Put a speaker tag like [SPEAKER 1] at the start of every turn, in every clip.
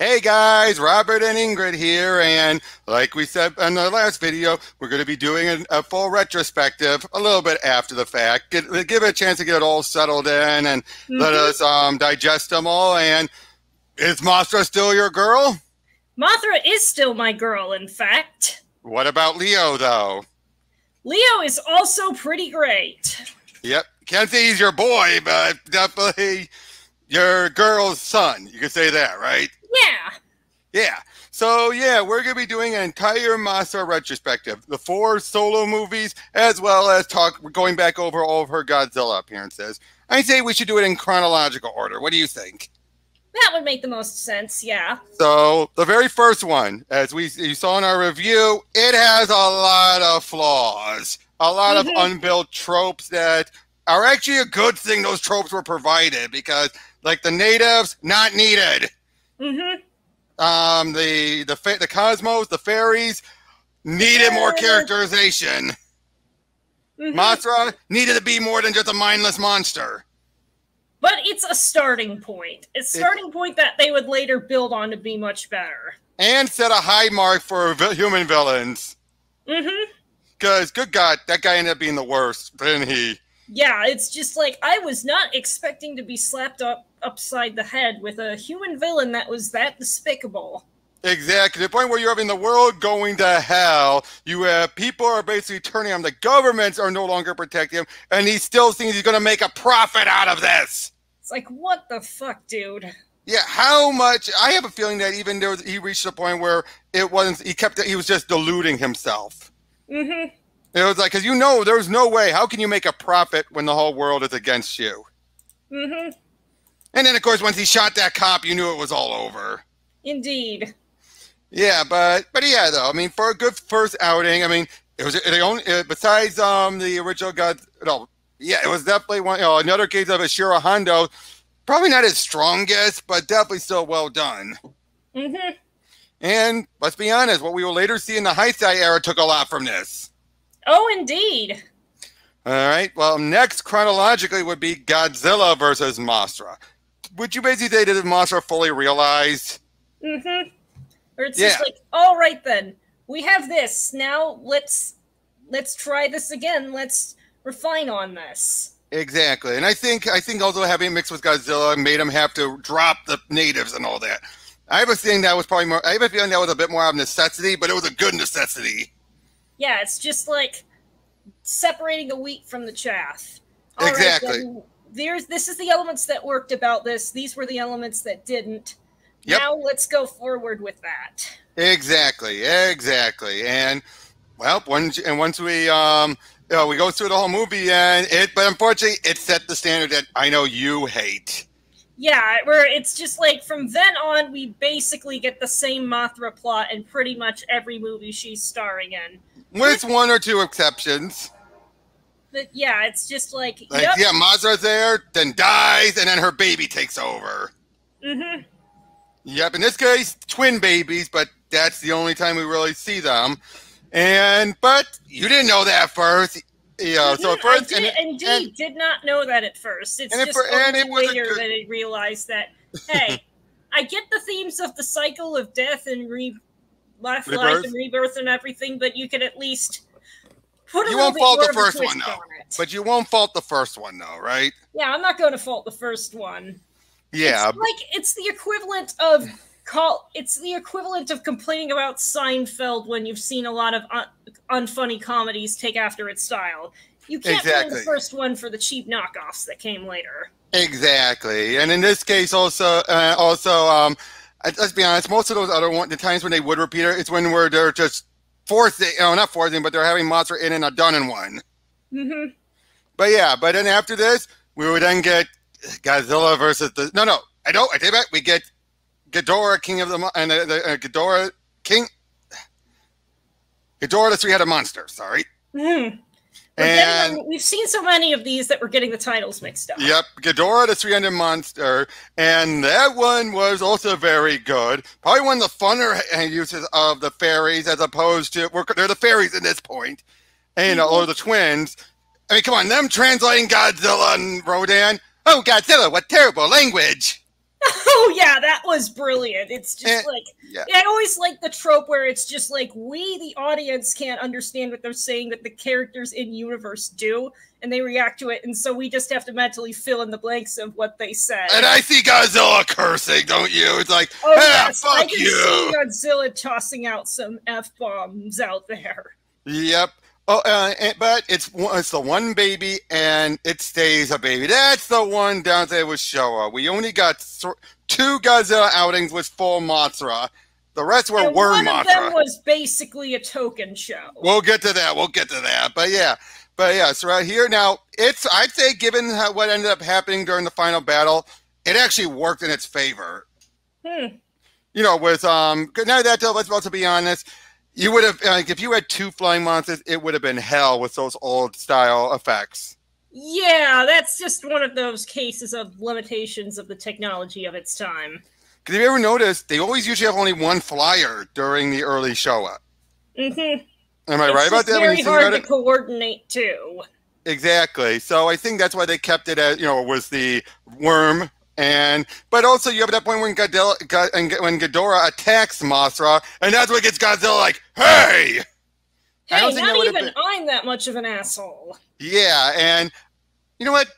[SPEAKER 1] Hey guys, Robert and Ingrid here, and like we said in the last video, we're going to be doing a, a full retrospective a little bit after the fact. Get, give it a chance to get it all settled in and mm-hmm. let us um, digest them all. And is Mothra still your girl?
[SPEAKER 2] Mothra is still my girl, in fact.
[SPEAKER 1] What about Leo, though?
[SPEAKER 2] Leo is also pretty great.
[SPEAKER 1] Yep. Can't say he's your boy, but definitely your girl's son. You can say that, right?
[SPEAKER 2] Yeah.
[SPEAKER 1] Yeah. So yeah, we're gonna be doing an entire Mothra retrospective, the four solo movies, as well as talk We're going back over all of her Godzilla appearances. I say we should do it in chronological order. What do you think?
[SPEAKER 2] That would make the most sense, yeah.
[SPEAKER 1] So the very first one, as we you saw in our review, it has a lot of flaws, a lot mm -hmm. of mm-hmm. unbuilt tropes that are actually a good thing. Those tropes were provided because, like the natives, not needed.
[SPEAKER 2] Mm-hmm.
[SPEAKER 1] Um, the the the cosmos, the fairies needed more characterization. Mm-hmm. Mothra needed to be more than just a mindless monster.
[SPEAKER 2] But it's a starting point. It's a starting it, point that they would later build on to be much better.
[SPEAKER 1] And set a high mark for human villains.
[SPEAKER 2] Mm-hmm.
[SPEAKER 1] Because, good God, that guy ended up being the worst, didn't he?
[SPEAKER 2] Yeah, it's just like I was not expecting to be slapped up upside the head with a human villain that was that despicable.
[SPEAKER 1] Exactly. The point where you're having the world going to hell. You have people are basically turning on the governments are no longer protecting him, and he still thinks he's going to make a profit out of this.
[SPEAKER 2] It's like, what the fuck, dude?
[SPEAKER 1] Yeah, how much? I have a feeling that even there was, he reached a point where it wasn't. He kept. He was just deluding himself.
[SPEAKER 2] Mm-hmm.
[SPEAKER 1] It was like, because you know, there's no way. How can you make a profit when the whole world is against you?
[SPEAKER 2] Mm-hmm.
[SPEAKER 1] And then, of course, once he shot that cop, you knew it was all over.
[SPEAKER 2] Indeed.
[SPEAKER 1] Yeah, but but yeah, though. I mean, for a good first outing, I mean, it was the only besides um the original God. No, yeah, it was definitely one. You know, another case of Ishiro Honda. Probably not his strongest, but definitely still well done.
[SPEAKER 2] Mm-hmm.
[SPEAKER 1] And let's be honest, what we will later see in the Heisei era took a lot from this.
[SPEAKER 2] Oh, indeed.
[SPEAKER 1] All right. Well, next chronologically would be Godzilla versus Mothra would you basically say that Mothra fully realized?
[SPEAKER 2] Mm-hmm. Or it's yeah. just like, all right then, we have this. Now let's let's try this again. Let's refine on this.
[SPEAKER 1] Exactly. And I think I think also having mixed with Godzilla made him have to drop the natives and all that. I have a feeling that was probably more I have a feeling that was a bit more out of necessity, but it was a good necessity.
[SPEAKER 2] Yeah, it's just like separating the wheat from the chaff.
[SPEAKER 1] All exactly. Right,
[SPEAKER 2] there's this is the elements that worked about this. These were the elements that didn't. Yep. Now let's go forward with that.
[SPEAKER 1] Exactly, exactly. And well, once and once we um you know, we go through the whole movie and it but unfortunately it set the standard that I know you hate.
[SPEAKER 2] Yeah, where it's just like from then on we basically get the same Mothra plot in pretty much every movie she's starring in.
[SPEAKER 1] With one or two exceptions.
[SPEAKER 2] But yeah, it's just like,
[SPEAKER 1] like yep. yeah, Mothra's there, then dies, and then her baby takes over.
[SPEAKER 2] Mm-hmm.
[SPEAKER 1] Yep. In this case, twin babies, but that's the only time we really see them. And but you didn't know that first. You know, mm-hmm. so at first,
[SPEAKER 2] I did, and, indeed, and, did not know that at first. It's just for, only later good... that I realized that. Hey, I get the themes of the cycle of death and re- life, life and rebirth and everything, but you could at least
[SPEAKER 1] Put you won't fault the first one though. But you won't fault the first one though, right?
[SPEAKER 2] Yeah, I'm not going to fault the first one.
[SPEAKER 1] Yeah,
[SPEAKER 2] it's like it's the equivalent of call. It's the equivalent of complaining about Seinfeld when you've seen a lot of un unfunny comedies take after its style. You can't exactly. blame the first one for the cheap knockoffs that came later.
[SPEAKER 1] Exactly, and in this case, also, uh, also, um, let's be honest. Most of those other one, the times when they would repeat it, it's when where they're just forcing, oh, not fourth forcing, but they're having Mothra in and a done in one.
[SPEAKER 2] Mm-hmm.
[SPEAKER 1] But yeah, but then after this, we would then get Godzilla versus the. No, no, I don't. I take back. We get Ghidorah, King of the and uh, the uh, Ghidorah King. Ghidorah, the three-headed monster. Sorry.
[SPEAKER 2] Mm. And we've seen so many of these that we're getting the titles mixed up.
[SPEAKER 1] Yep, Ghidorah, the three-headed monster, and that one was also very good. Probably one of the funner uses of the fairies, as opposed to they're the fairies at this point, and mm-hmm. or the twins. I mean, come on, them translating Godzilla and Rodan. Oh, Godzilla, what terrible language!
[SPEAKER 2] Oh yeah, that was brilliant. It's just and, like yeah. I always like the trope where it's just like we, the audience, can't understand what they're saying, but the characters in universe do, and they react to it, and so we just have to mentally fill in the blanks of what they said.
[SPEAKER 1] And I see Godzilla cursing, don't you? It's like, oh, ah, yes, fuck
[SPEAKER 2] I can
[SPEAKER 1] you.
[SPEAKER 2] see Godzilla tossing out some f bombs out there.
[SPEAKER 1] Yep. Oh, uh, but it's it's the one baby, and it stays a baby. That's the one down there with Showa. We only got two Godzilla outings with full Mothra. The rest were and were one Mothra. One of them
[SPEAKER 2] was basically a token show.
[SPEAKER 1] We'll get to that. We'll get to that. But yeah, but yeah. So right here now, it's I'd say given how, what ended up happening during the final battle, it actually worked in its favor.
[SPEAKER 2] Hmm.
[SPEAKER 1] You know, with um, now that though, let's also be honest you would have like if you had two flying monsters, it would have been hell with those old style effects.
[SPEAKER 2] Yeah, that's just one of those cases of limitations of the technology of its time.
[SPEAKER 1] Because have you ever noticed they always usually have only one flyer during the early Showa?
[SPEAKER 2] Mm-hmm.
[SPEAKER 1] Am I
[SPEAKER 2] it's
[SPEAKER 1] right about that?
[SPEAKER 2] Very hard to it? coordinate too.
[SPEAKER 1] Exactly. So I think that's why they kept it as you know it was the worm and but also you have that point when Godzilla, and when Ghidorah attacks Mothra, and that's what gets Godzilla like, "Hey,
[SPEAKER 2] hey, not even been... I'm that much of an asshole."
[SPEAKER 1] Yeah, and you know what?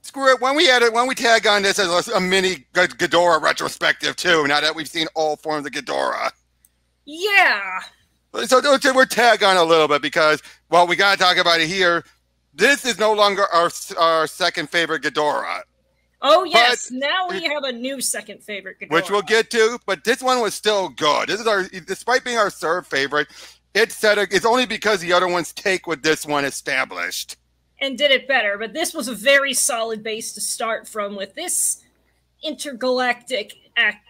[SPEAKER 1] Screw it. When we had it, when we tag on this as a, a mini Ghidorah retrospective too, now that we've seen all forms of Ghidorah.
[SPEAKER 2] Yeah.
[SPEAKER 1] So we're tag on a little bit because well, we got to talk about it here. This is no longer our our second favorite Ghidorah.
[SPEAKER 2] Oh yes, but, now we have a new second favorite,
[SPEAKER 1] which we'll get to. But this one was still good. This is our, despite being our third favorite, it said it's only because the other ones take what this one established
[SPEAKER 2] and did it better. But this was a very solid base to start from with this intergalactic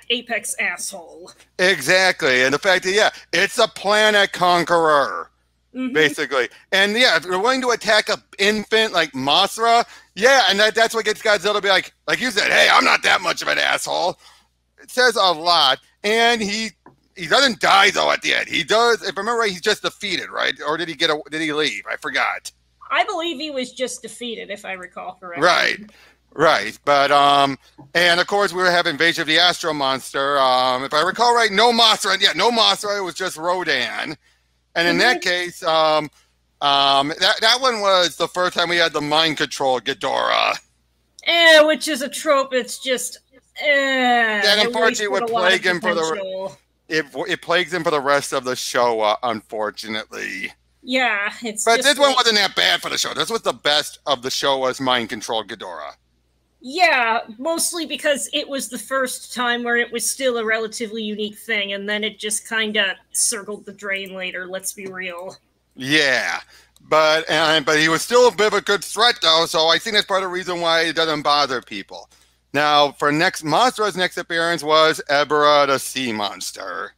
[SPEAKER 2] apex asshole.
[SPEAKER 1] Exactly, and the fact that yeah, it's a planet conqueror. Mm-hmm. Basically, and yeah, if you're willing to attack a infant like Mothra, yeah, and that, that's what gets Godzilla to be like, like you said, hey, I'm not that much of an asshole. It says a lot, and he he doesn't die though at the end. He does, if I remember right, he's just defeated, right? Or did he get a? Did he leave? I forgot.
[SPEAKER 2] I believe he was just defeated, if I recall correctly.
[SPEAKER 1] Right. Right, but um, and of course we were having Invasion of the Astro Monster. Um, if I recall right, no Mothra. Yeah, no Mothra. It was just Rodan, and in mm-hmm. that case, um, um, that that one was the first time we had the mind control Ghidorah.
[SPEAKER 2] Eh, which is a trope. It's just eh.
[SPEAKER 1] That unfortunately would plague him for the. It it plagues him for the rest of the show. Uh, unfortunately.
[SPEAKER 2] Yeah, it's.
[SPEAKER 1] But this one wasn't that bad for the show. This was the best of the show. Was mind controlled Ghidorah.
[SPEAKER 2] Yeah, mostly because it was the first time where it was still a relatively unique thing, and then it just kind of circled the drain later. Let's be real.
[SPEAKER 1] Yeah, but and but he was still a bit of a good threat though, so I think that's part of the reason why it doesn't bother people. Now, for next Mothra's next appearance was Ebirah the sea monster,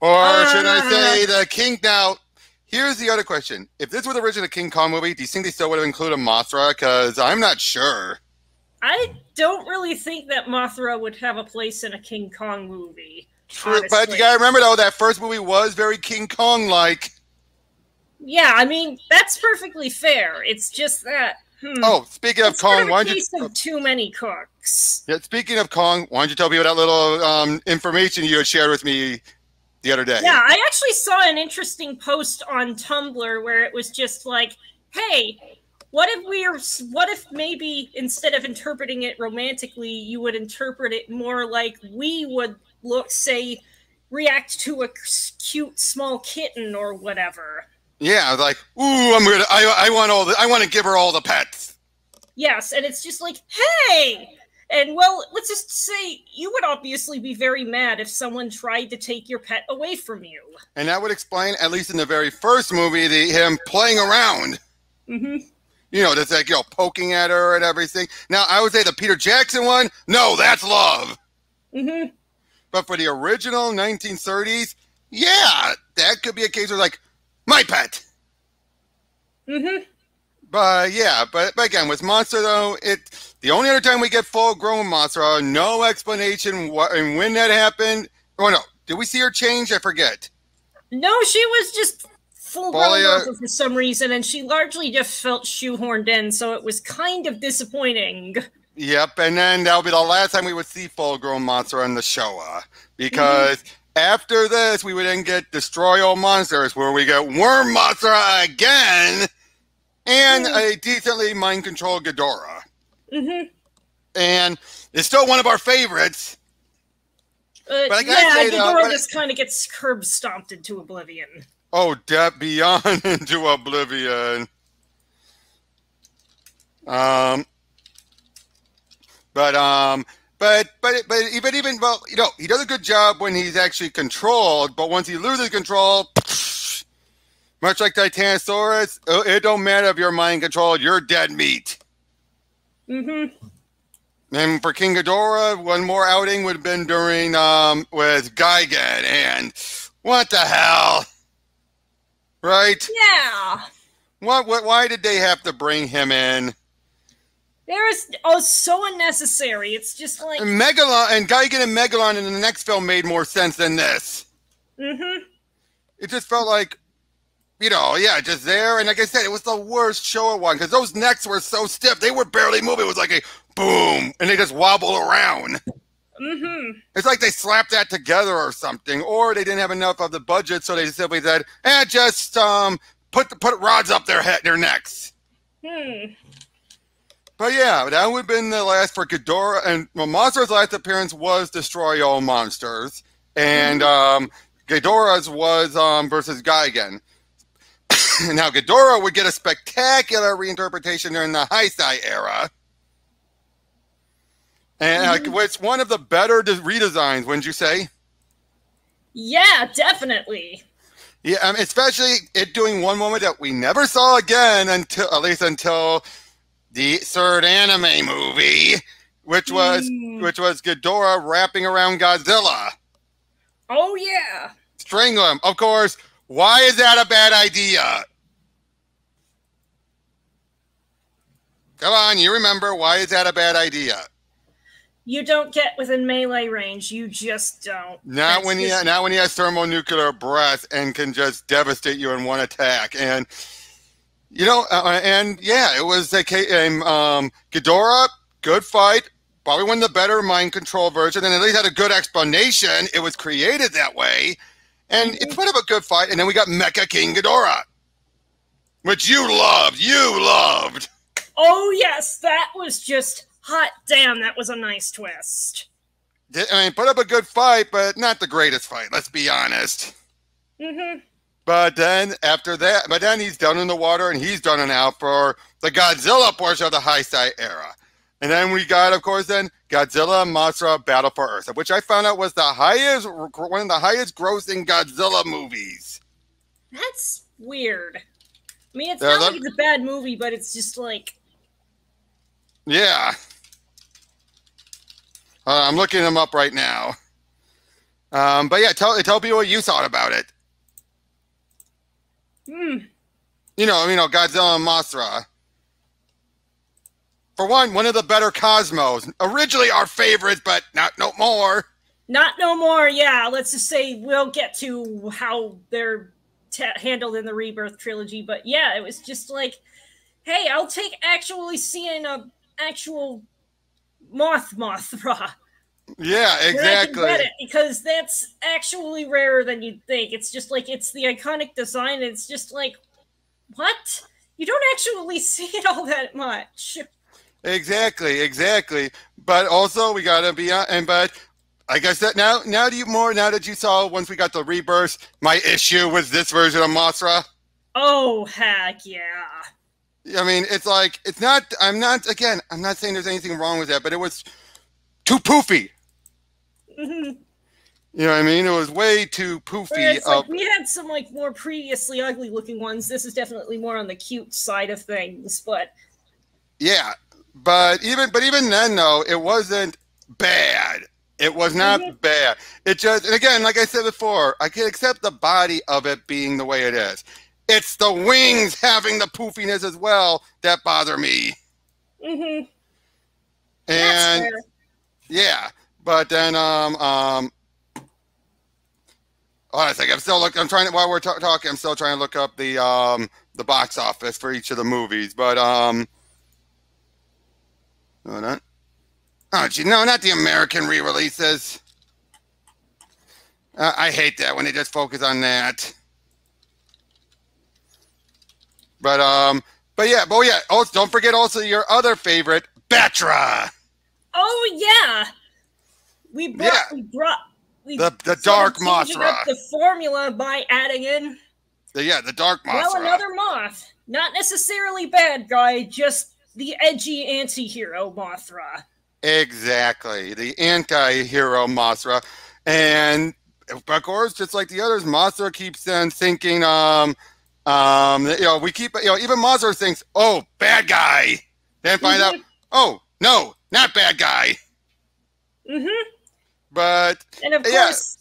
[SPEAKER 1] or uh, should I say the King? Now, here's the other question: If this was originally a King Kong movie, do you think they still would have included Mothra? Because I'm not sure.
[SPEAKER 2] I don't really think that Mothra would have a place in a King Kong movie.
[SPEAKER 1] True, but you gotta remember though that first movie was very King Kong like.
[SPEAKER 2] Yeah, I mean that's perfectly fair. It's just that. Hmm,
[SPEAKER 1] oh, speaking of Kong,
[SPEAKER 2] why don't you? Of too many cooks.
[SPEAKER 1] Yeah, speaking of Kong, why don't you tell people that little um, information you had shared with me the other day?
[SPEAKER 2] Yeah, I actually saw an interesting post on Tumblr where it was just like, "Hey, what if we are what if maybe instead of interpreting it romantically you would interpret it more like we would look say react to a cute small kitten or whatever.
[SPEAKER 1] Yeah, like, ooh, I'm gonna, I, I want all the, I want to give her all the pets.
[SPEAKER 2] Yes, and it's just like, hey, and well, let's just say you would obviously be very mad if someone tried to take your pet away from you.
[SPEAKER 1] And that would explain, at least in the very first movie, the him playing around.
[SPEAKER 2] Mm-hmm.
[SPEAKER 1] You know, that's like you know, poking at her and everything. Now, I would say the Peter Jackson one, no, that's love.
[SPEAKER 2] Mm-hmm.
[SPEAKER 1] But for the original 1930s, yeah, that could be a case of like my pet.
[SPEAKER 2] Mm-hmm.
[SPEAKER 1] But yeah, but, but again, with Mothra though, it the only other time we get full grown Mothra, no explanation what and when that happened. Oh no, did we see her change? I forget.
[SPEAKER 2] No, she was just full grown for some reason, and she largely just felt shoehorned in, so it was kind of disappointing.
[SPEAKER 1] Yep, and then that'll be the last time we would see full-grown Mothra on the Showa because. Mm-hmm. After this, we would then get Destroy All Monsters, where we get Worm Mothra again, and mm-hmm. a decently mind-controlled Ghidorah.
[SPEAKER 2] Mm-hmm.
[SPEAKER 1] And it's still one of our favorites.
[SPEAKER 2] Uh, but I gotta yeah, say, Ghidorah just kind of gets curb stomped into oblivion.
[SPEAKER 1] Oh, that beyond into oblivion. Um, but um, but but but even even well, you know, he does a good job when he's actually controlled. But once he loses control, much like Titanosaurus, uh, it don't matter if you're mind controlled; you're dead meat.
[SPEAKER 2] Mm-hmm.
[SPEAKER 1] And for King Ghidorah, one more outing would have been during um with Gigan, and what the hell, right?
[SPEAKER 2] Yeah.
[SPEAKER 1] What? What? Why did they have to bring him in?
[SPEAKER 2] There is oh so unnecessary. It's just like
[SPEAKER 1] and Megalon and Gigan and Megalon in the next film made more sense than this.
[SPEAKER 2] Mm-hmm.
[SPEAKER 1] It just felt like, you know, yeah, just there. And like I said, it was the worst Showa one because those necks were so stiff; they were barely moving. It was like a boom, and they just wobble around.
[SPEAKER 2] Mm-hmm.
[SPEAKER 1] It's like they slapped that together or something, or they didn't have enough of the budget, so they simply said, "Eh, just um, put put rods up their head, their necks."
[SPEAKER 2] Hmm.
[SPEAKER 1] But yeah, that would have been the last for Ghidorah. And well, Mothra's last appearance was Destroy All Monsters. And mm-hmm. um, Ghidorah's was um, versus Gigan. now, Ghidorah would get a spectacular reinterpretation during the Heisei era. And mm-hmm. it's one of the better redesigns, wouldn't you say?
[SPEAKER 2] Yeah, definitely.
[SPEAKER 1] Yeah, um, especially it doing one moment that we never saw again until at least until the third anime movie, which was mm. which was Ghidorah wrapping around Godzilla.
[SPEAKER 2] Oh yeah.
[SPEAKER 1] Strangle him. Of course. Why is that a bad idea? Come on, you remember why is that a bad idea?
[SPEAKER 2] You don't get within melee range. You just don't.
[SPEAKER 1] Not That's when he not when he has thermonuclear breath and can just devastate you in one attack. And you know, uh, uh, and yeah, it was a um, um, Ghidorah, good fight. Probably one of the better mind control version, and at least had a good explanation. It was created that way, and it put up a good fight. And then we got Mecha King Ghidorah, which you loved. You loved.
[SPEAKER 2] Oh yes, that was just hot. Damn, that was a nice twist.
[SPEAKER 1] I mean, put up a good fight, but not the greatest fight. Let's be honest.
[SPEAKER 2] Mm-hmm.
[SPEAKER 1] But then after that, but then he's done in the water and he's done it out for the Godzilla portion of the Heisei era. And then we got, of course, then Godzilla Mothra Battle for Earth, which I found out was the highest, one of the highest grossing Godzilla movies.
[SPEAKER 2] That's weird. I mean, it's yeah, not that, like it's a bad movie, but it's just like.
[SPEAKER 1] Yeah. Uh, I'm looking them up right now. Um, but yeah, tell tell people what you thought about it.
[SPEAKER 2] Hmm.
[SPEAKER 1] You know, you know, Godzilla and Mothra. For one, one of the better Cosmos. Originally our favorites, but not no more.
[SPEAKER 2] Not no more. Yeah, let's just say we'll get to how they're handled in the Rebirth trilogy. But yeah, it was just like, hey, I'll take actually seeing a actual Moth Mothra.
[SPEAKER 1] Yeah, exactly.
[SPEAKER 2] Because that's actually rarer than you'd think. It's just like it's the iconic design. it's just like, what? You don't actually see it all that much.
[SPEAKER 1] Exactly, exactly. But also, we gotta be on. And but I guess that now now do you more now that you saw once we got the rebirth, my issue with this version of Mothra.
[SPEAKER 2] Oh heck yeah.
[SPEAKER 1] I mean, it's like it's not. I'm not. Again, I'm not saying there's anything wrong with that, but it was too poofy.
[SPEAKER 2] Mm-hmm.
[SPEAKER 1] You know what I mean? It was way too poofy.
[SPEAKER 2] Like, we had some like more previously ugly looking ones. This is definitely more on the cute side of things, but
[SPEAKER 1] yeah, but even but even then though, it wasn't bad. It was not mm-hmm. bad. It just and again, like I said before, I can accept the body of it being the way it is. It's the wings having the poofiness as well that bother me.
[SPEAKER 2] Mm-hmm.
[SPEAKER 1] And yeah. But then, um, um, hold on a second. I'm still looking. I'm trying to while we're t- talking. I'm still trying to look up the um the box office for each of the movies. But um, hold on. Oh, gee, no, not the American re-releases. Uh, I hate that when they just focus on that. But um, but yeah, but yeah. Oh, don't forget also your other favorite, Battra.
[SPEAKER 2] Oh yeah, we brought yeah. we brought we
[SPEAKER 1] the the dark Mothra.
[SPEAKER 2] the formula by adding in.
[SPEAKER 1] The, yeah, the dark Mothra.
[SPEAKER 2] Well, another moth, not necessarily bad guy, just the edgy anti-hero Mothra.
[SPEAKER 1] Exactly, the anti-hero Mothra, and of course, just like the others, Mothra keeps on thinking, um, um, you know, we keep, you know, even Mothra thinks, oh, bad guy. Then find mm-hmm. out, oh, no, not bad guy.
[SPEAKER 2] Mm-hmm.
[SPEAKER 1] But
[SPEAKER 2] and of course,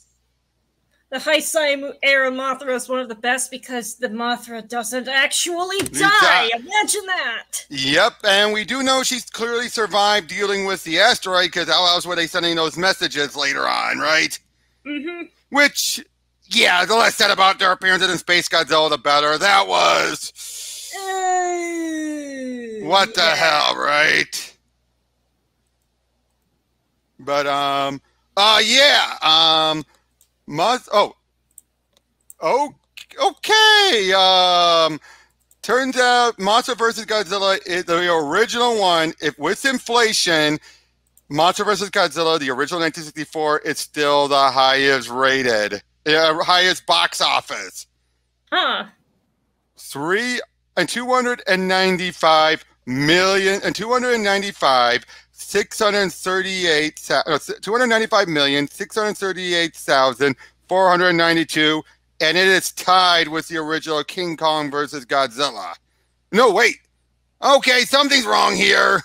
[SPEAKER 2] the Heisei era Mothra is one of the best because the Mothra doesn't actually die. Imagine that.
[SPEAKER 1] Yep, and we do know she's clearly survived dealing with the asteroid because how else were they sending those messages later on, right?
[SPEAKER 2] Mm-hmm.
[SPEAKER 1] Which, yeah, the less said about their appearances in Space Godzilla, the better. That was.
[SPEAKER 2] Uh,
[SPEAKER 1] what the yeah. hell, right? But um, uh, yeah, um, must oh, oh, okay. Um, turns out Mothra vs. Godzilla is the original one. If with inflation, Mothra vs. Godzilla, the original 1964, is still the highest rated, uh, highest box office.
[SPEAKER 2] Huh.
[SPEAKER 1] Three and 295 million and 295 638 no, 295 million 638,492 and it is tied with the original King Kong versus Godzilla. No, wait. Okay, something's wrong here.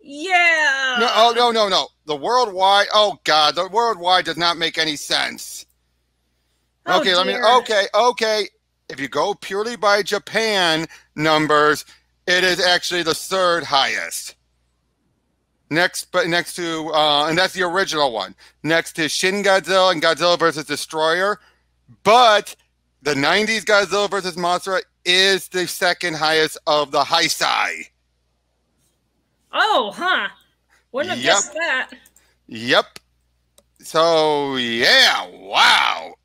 [SPEAKER 2] Yeah.
[SPEAKER 1] No, oh no, no, no. The worldwide. Oh God, the worldwide does not make any sense. Oh, okay, dear. let me. Okay, okay. If you go purely by Japan numbers, it is actually the third highest. Next, but next to, uh, and that's the original one. Next to Shin Godzilla and Godzilla versus Destroyer, but the '90s Godzilla versus Mothra is the second highest of the Heisei.
[SPEAKER 2] Oh, huh. Wouldn't have yep. guessed that.
[SPEAKER 1] Yep. So yeah, wow.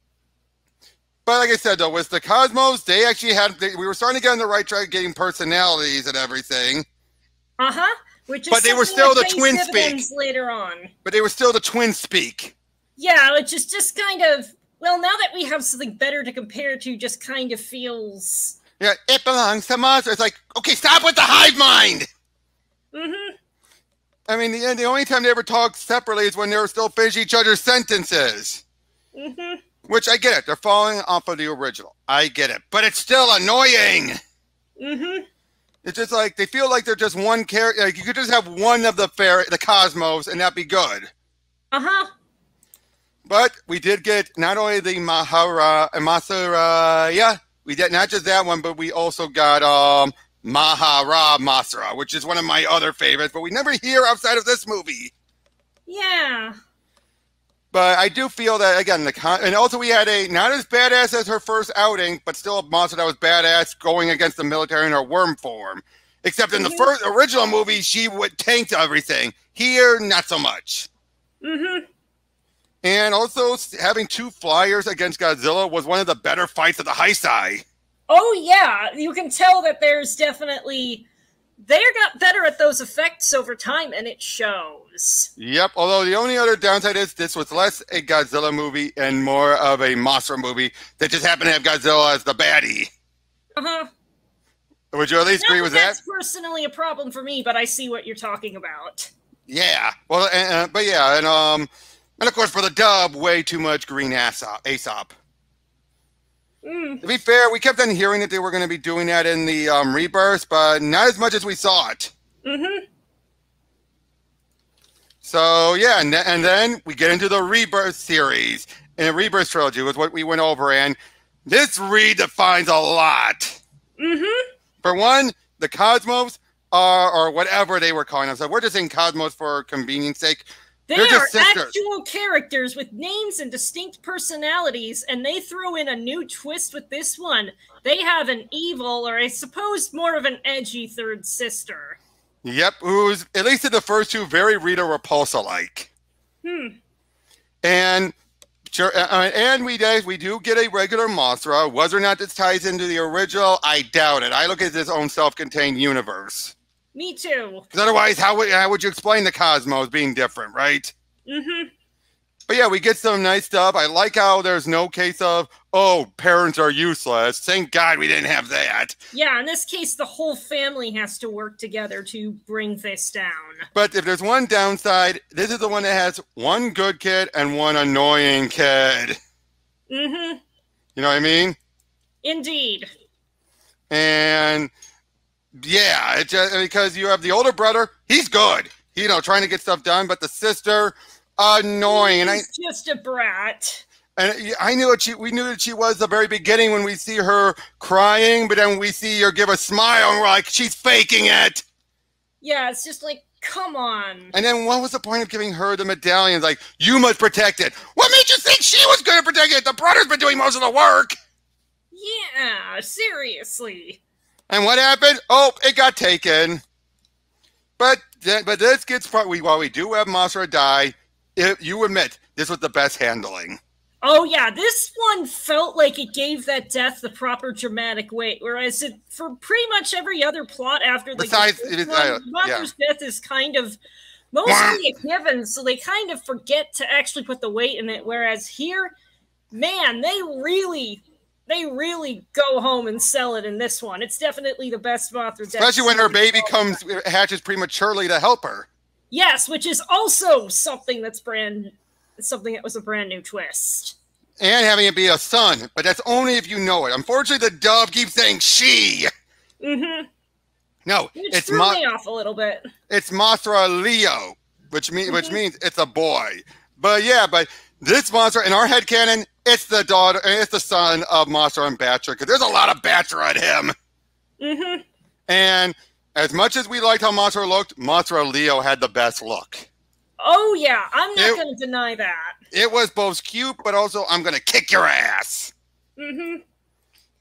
[SPEAKER 1] But like I said, though, with the Cosmos, they actually had they, we were starting to get on the right track, getting personalities and everything.
[SPEAKER 2] Uh huh. Which is
[SPEAKER 1] but they were still the twin speak
[SPEAKER 2] later on.
[SPEAKER 1] But they were still the twin speak.
[SPEAKER 2] Yeah, which is just kind of well, now that we have something better to compare to, just kind of feels.
[SPEAKER 1] Yeah, it belongs to Monster. It's like, okay, stop with the hive mind.
[SPEAKER 2] Mm-hmm.
[SPEAKER 1] I mean, the, the only time they ever talked separately is when they were still finishing each other's sentences.
[SPEAKER 2] Mm-hmm.
[SPEAKER 1] Which I get it. They're falling off of the original. I get it. But it's still annoying.
[SPEAKER 2] Mm-hmm.
[SPEAKER 1] It's just like they feel like they're just one character. Like you could just have one of the fair, the cosmos, and that'd be good.
[SPEAKER 2] Uh huh.
[SPEAKER 1] But we did get not only the Mahara and Masura, yeah, we did not just that one, but we also got um Mahara Masra, which is one of my other favorites, but we never hear outside of this movie.
[SPEAKER 2] Yeah.
[SPEAKER 1] But I do feel that again, the con- and also we had a not as badass as her first outing, but still a monster that was badass going against the military in her worm form. Except in mm-hmm. the first original movie, she would tank everything. Here, not so much.
[SPEAKER 2] Mm-hmm.
[SPEAKER 1] And also having two flyers against Godzilla was one of the better fights of the Heisei.
[SPEAKER 2] Oh yeah, you can tell that there's definitely they got better at those effects over time, and it shows.
[SPEAKER 1] Yep. Although the only other downside is this was less a Godzilla movie and more of a monster movie that just happened to have Godzilla as the baddie.
[SPEAKER 2] Uh huh.
[SPEAKER 1] Would you at least agree with
[SPEAKER 2] that's
[SPEAKER 1] that?
[SPEAKER 2] That's personally a problem for me, but I see what you're talking about.
[SPEAKER 1] Yeah. Well, uh, but yeah, and um, and of course for the dub, way too much green Aesop. Aesop.
[SPEAKER 2] Mm.
[SPEAKER 1] To be fair, we kept on hearing that they were going to be doing that in the um, rebirth, but not as much as we thought.
[SPEAKER 2] Mm-hmm.
[SPEAKER 1] So yeah, and, th- and then we get into the rebirth series and the rebirth trilogy was what we went over, and this redefines a lot.
[SPEAKER 2] Mm-hmm.
[SPEAKER 1] For one, the cosmos are, or whatever they were calling them. So we're just saying cosmos for convenience sake.
[SPEAKER 2] They They're are actual characters with names and distinct personalities, and they throw in a new twist with this one. They have an evil, or I suppose more of an edgy third sister.
[SPEAKER 1] Yep, who's at least in the first two very Rita Repulsa like.
[SPEAKER 2] Hmm.
[SPEAKER 1] And sure, uh, uh, and we do, we do get a regular Mothra. Whether or not this ties into the original, I doubt it. I look at this own self-contained universe.
[SPEAKER 2] Me too.
[SPEAKER 1] Because otherwise, how would how would you explain the cosmos being different, right?
[SPEAKER 2] Mm-hmm.
[SPEAKER 1] But yeah, we get some nice stuff. I like how there's no case of, oh, parents are useless. Thank God we didn't have that.
[SPEAKER 2] Yeah, in this case, the whole family has to work together to bring this down.
[SPEAKER 1] But if there's one downside, this is the one that has one good kid and one annoying kid.
[SPEAKER 2] Mm-hmm.
[SPEAKER 1] You know what I mean?
[SPEAKER 2] Indeed.
[SPEAKER 1] And yeah, just because you have the older brother, he's good. You know, trying to get stuff done, but the sister, annoying.
[SPEAKER 2] He's
[SPEAKER 1] and I
[SPEAKER 2] just a brat.
[SPEAKER 1] And I knew what she. We knew that she was the very beginning when we see her crying, but then we see her give a smile, and we're like, she's faking it.
[SPEAKER 2] Yeah, it's just like, come on.
[SPEAKER 1] And then what was the point of giving her the medallions? Like, you must protect it. What made you think she was going to protect it? The brother's been doing most of the work.
[SPEAKER 2] Yeah, seriously.
[SPEAKER 1] And what happened? Oh, it got taken. But but this gets we while we do have Mothra die, it, you admit this was the best handling.
[SPEAKER 2] Oh yeah, this one felt like it gave that death the proper dramatic weight, whereas it, for pretty much every other plot after the
[SPEAKER 1] Besides, it is, uh,
[SPEAKER 2] Mothra's yeah. death is kind of mostly a given, so they kind of forget to actually put the weight in it. Whereas here, man, they really, they really go home and sell it in this one. It's definitely the best Mothra death.
[SPEAKER 1] Especially when her baby comes hatches prematurely to help her.
[SPEAKER 2] Yes, which is also something that's brand something that was a brand new twist.
[SPEAKER 1] And having it be a son, but that's only if you know it. Unfortunately, the dove keeps saying she.
[SPEAKER 2] Mm-hmm.
[SPEAKER 1] No,
[SPEAKER 2] which
[SPEAKER 1] it's
[SPEAKER 2] threw Mo- me off a little bit.
[SPEAKER 1] It's Mothra Leo, which means mm-hmm. which means it's a boy. But yeah, but this monster in our head canon, it's the daughter, it's the son of Mothra and Battra, because there's a lot of Battra at him.
[SPEAKER 2] Mm-hmm.
[SPEAKER 1] And as much as we liked how Mothra looked, Mothra Leo had the best look.
[SPEAKER 2] Oh yeah, I'm not going to deny that.
[SPEAKER 1] It was both cute, but also I'm going to kick your ass.
[SPEAKER 2] Mm-hmm.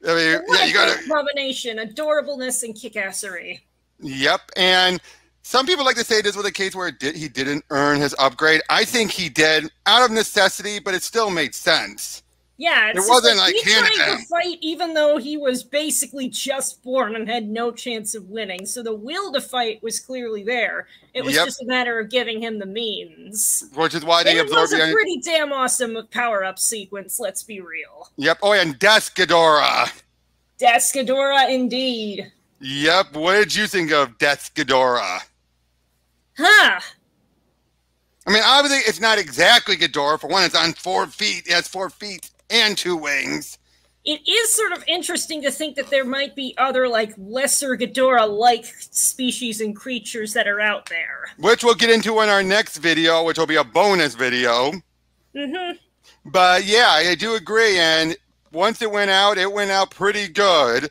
[SPEAKER 1] I mean, yeah, you got
[SPEAKER 2] to combination, adorableness and kickassery.
[SPEAKER 1] Yep, and some people like to say this was a case where did, he didn't earn his upgrade. I think he did out of necessity, but it still made sense.
[SPEAKER 2] Yeah,
[SPEAKER 1] it wasn't like, like
[SPEAKER 2] he tried to fight even though he was basically just born and had no chance of winning. So the will to fight was clearly there. It was yep. just a matter of giving him the means.
[SPEAKER 1] Which is why they
[SPEAKER 2] and absorbed. It was a pretty damn awesome power up sequence. Let's be real.
[SPEAKER 1] Yep. Oh, and Desghidorah.
[SPEAKER 2] Desghidorah, indeed.
[SPEAKER 1] Yep. What did you think of Death Desghidorah?
[SPEAKER 2] Huh.
[SPEAKER 1] I mean, obviously, it's not exactly Ghidorah. For one, it's on four feet. It has four feet and two wings.
[SPEAKER 2] It is sort of interesting to think that there might be other, like, lesser Ghidorah like species and creatures that are out there.
[SPEAKER 1] Which we'll get into in our next video, which will be a bonus video.
[SPEAKER 2] Mm-hmm.
[SPEAKER 1] But yeah, I do agree. And once it went out, it went out pretty good.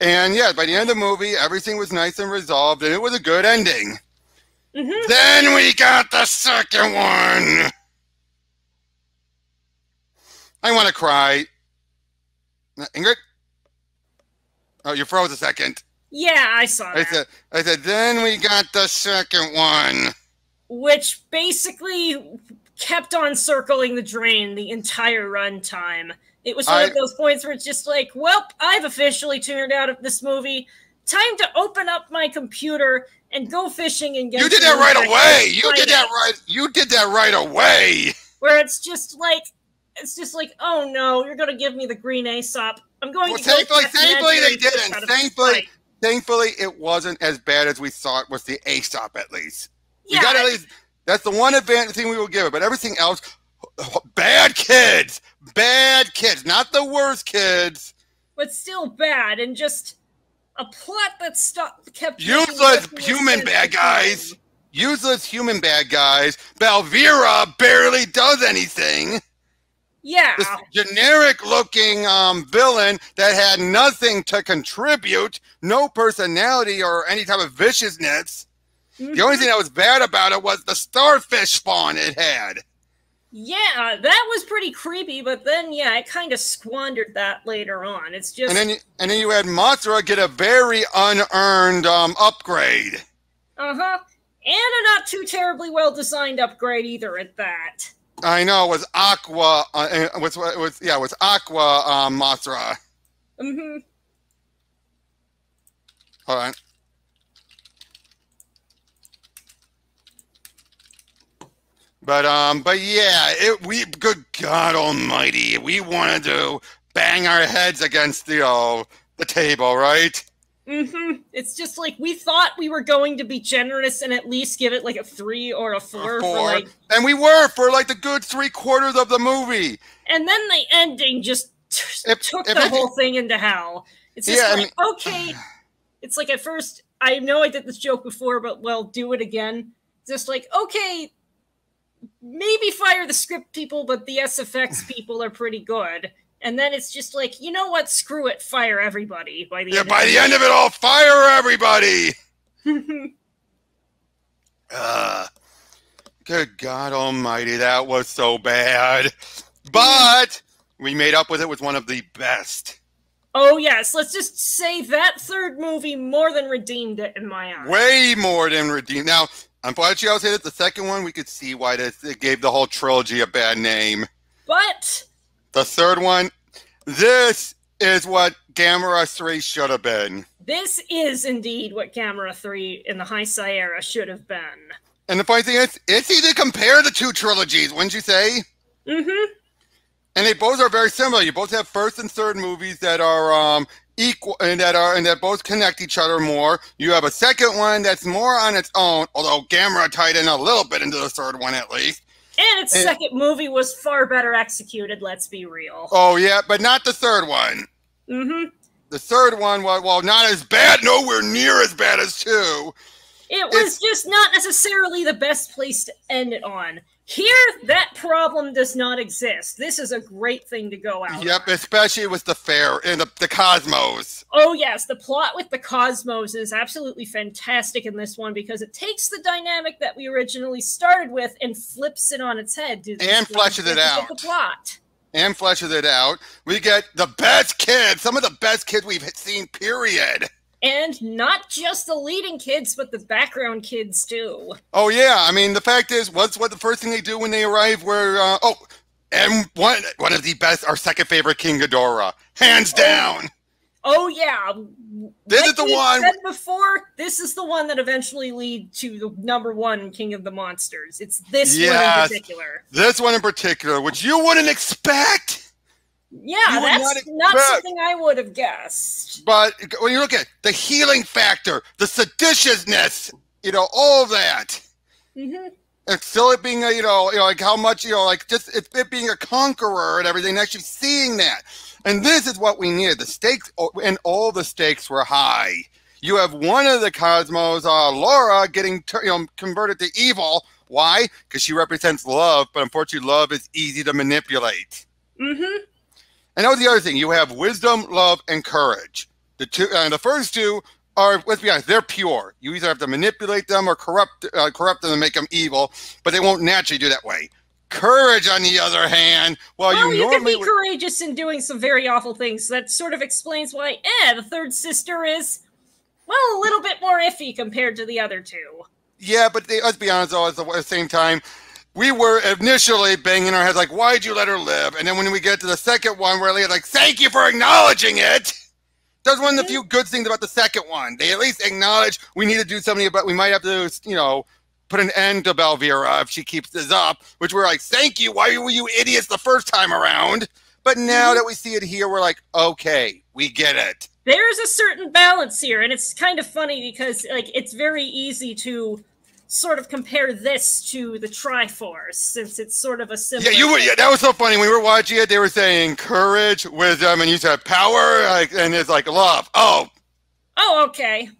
[SPEAKER 1] And yeah, by the end of the movie, everything was nice and resolved, and it was a good ending.
[SPEAKER 2] Mm-hmm.
[SPEAKER 1] Then we got the second one. I want to cry. Ingrid? Oh, you froze a second.
[SPEAKER 2] Yeah, I saw that.
[SPEAKER 1] I said, I said, then we got the second one.
[SPEAKER 2] Which basically kept on circling the drain the entire runtime. It was one I, of those points where it's just like, well, I've officially tuned out of this movie. Time to open up my computer and go fishing and get.
[SPEAKER 1] You did that right away. You did that right. You did that right away.
[SPEAKER 2] Where it's just like, it's just like, oh no, you're gonna give me the green Aesop. I'm going well, to
[SPEAKER 1] thankfully, thankfully they didn't. Thankfully, thankfully it wasn't as bad as we thought was the Aesop at least. Yeah. We got at least that's the one advantage thing we will give it, but everything else bad kids. Bad kids. Not the worst kids.
[SPEAKER 2] But still bad and just a plot that stopped kept
[SPEAKER 1] useless human bad guys. Useless human bad guys. Belvera barely does anything.
[SPEAKER 2] Yeah.
[SPEAKER 1] This generic looking um, villain that had nothing to contribute, no personality or any type of viciousness. Mm-hmm. The only thing that was bad about it was the starfish spawn it had.
[SPEAKER 2] Yeah, that was pretty creepy, but then yeah, I kind of squandered that later on. It's just
[SPEAKER 1] and then and then you had Mothra get a very unearned um, upgrade.
[SPEAKER 2] Uh huh. And a not too terribly well designed upgrade either at that.
[SPEAKER 1] I know it was Aqua. Uh, was, it was yeah, it was Aqua um, Mothra.
[SPEAKER 2] Mm-hmm.
[SPEAKER 1] Hold on. But um, but yeah, it we good God Almighty, we wanted to bang our heads against the oh, the table, right?
[SPEAKER 2] Mm-hmm. It's just like we thought we were going to be generous and at least give it like a three or a four, a four. Like...
[SPEAKER 1] and we were for like the good three quarters of the movie.
[SPEAKER 2] And then the ending just took the it, whole thing into hell. It's just yeah, like I mean, okay. It's like at first I know I did this joke before, but well, do it again. Just like okay, maybe fire the script people, but the SFX people are pretty good. And then it's just like, you know what? Screw it. Fire everybody by the
[SPEAKER 1] yeah,
[SPEAKER 2] end.
[SPEAKER 1] by the end of it all, fire everybody. uh, good God Almighty, that was so bad. But we made up with it with one of the best.
[SPEAKER 2] Oh yes, let's just say that third movie more than redeemed it in my eyes.
[SPEAKER 1] Way more than redeemed. Now, unfortunately, I'll say that the second one we could see why this it gave the whole trilogy a bad name.
[SPEAKER 2] But
[SPEAKER 1] the third one, this is what Gamera 3 should have been.
[SPEAKER 2] This is indeed what Gamera 3 in the Heisei era should have been.
[SPEAKER 1] And the funny thing is, it's easy to compare the two trilogies, wouldn't you say?
[SPEAKER 2] Mm-hmm.
[SPEAKER 1] And they both are very similar. You both have first and third movies that are um, equal and that are and that both connect each other more. You have a second one that's more on its own, although Gamera tied in a little bit into the third one at least.
[SPEAKER 2] And its and, second movie was far better executed, let's be real.
[SPEAKER 1] Oh, yeah, but not the third one.
[SPEAKER 2] Mm-hmm.
[SPEAKER 1] The third one, well, well, not as bad, nowhere near as bad as two.
[SPEAKER 2] It was it's, just not necessarily the best place to end it on. Here, that problem does not exist. This is a great thing to go out.
[SPEAKER 1] Yep, on. especially with the fair and the, the cosmos.
[SPEAKER 2] Oh yes, the plot with the cosmos is absolutely fantastic in this one because it takes the dynamic that we originally started with and flips it on its head.
[SPEAKER 1] And fleshes it out.
[SPEAKER 2] The plot.
[SPEAKER 1] And fleshes it out. We get the best kids, some of the best kids we've seen. Period
[SPEAKER 2] and not just the leading kids, but the background kids too.
[SPEAKER 1] Oh yeah, I mean the fact is, what's what the first thing they do when they arrive? Where uh, oh, and one one of the best, our second favorite King Ghidorah, hands oh. down.
[SPEAKER 2] Oh yeah,
[SPEAKER 1] this like is the one.
[SPEAKER 2] Said before, this is the one that eventually lead to the number one King of the Monsters. It's this yes, one in particular.
[SPEAKER 1] This one in particular, which you wouldn't expect.
[SPEAKER 2] Yeah, that's not, not, something I would have guessed.
[SPEAKER 1] But when you look at the healing factor, the seditiousness, you know, all of that.
[SPEAKER 2] Mm-hmm.
[SPEAKER 1] And still it being a, you know, you know, like how much, you know, like just it, it being a conqueror and everything, actually seeing that. And this is what we needed. The stakes, and all the stakes were high. You have one of the cosmos, uh, Lora, getting you know converted to evil. Why? Because she represents love, but unfortunately, love is easy to manipulate.
[SPEAKER 2] Mm-hmm.
[SPEAKER 1] And that was the other thing. You have wisdom, love, and courage. The two, and the first two are, let's be honest, they're pure. You either have to manipulate them or corrupt, uh, corrupt them and make them evil, but they won't naturally do that way. Courage, on the other hand, well, you,
[SPEAKER 2] you
[SPEAKER 1] normally
[SPEAKER 2] can be courageous in doing some very awful things. That sort of explains why, eh, the third sister is, well, a little bit more iffy compared to the other two.
[SPEAKER 1] Yeah, but they, let's be honest, though, at the same time, we were initially banging our heads like, why'd you let her live? And then when we get to the second one, we're like, thank you for acknowledging it. That's one of the few good things about the second one. They at least acknowledge we need to do something about, we might have to, you know, put an end to Belvera if she keeps this up, which we're like, thank you. Why were you idiots the first time around? But now mm-hmm. that we see it here, we're like, okay, we get it.
[SPEAKER 2] There's a certain balance here, and it's kind of funny because like it's very easy to sort of compare this to the Triforce, since it's sort of a similar.
[SPEAKER 1] Yeah, you were. Yeah, that was so funny. When we were watching it, they were saying courage, wisdom, and you said power, like, and it's like love. Oh.
[SPEAKER 2] Oh, okay.